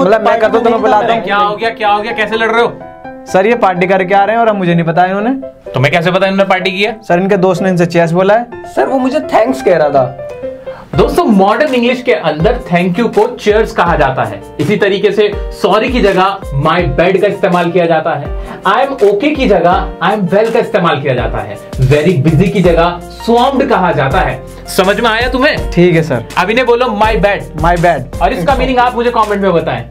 मतलब मैं करता हूँ तो मैं बुलाता हूँ। क्या हो गया क्या हो गया कैसे लड़ रहे हो? सर ये पार्टी करके आ रहे हैं और अब मुझे नहीं पता इन्होंने। तुम्हें कैसे पता इन्होंने पार्टी की है? सर इनके दोस्त ने इनसे चेस बोला है। सर वो मुझे थैंक्स कह रहा था। दोस्तों मॉडर्न इंग्लिश के अंदर थैंक यू को चेयर्स कहा जाता है। इसी तरीके से सॉरी की जगह माई बेड का इस्तेमाल किया जाता है। आई एम ओके की जगह आई एम वेल का इस्तेमाल किया जाता है। वेरी बिज़ी की जगह स्वाम्ड कहा जाता है। समझ में आया तुम्हें? ठीक है सर अभी ने बोलो माई बैड माई बैड और इसका मीनिंग आप मुझे कॉमेंट में बताएँ।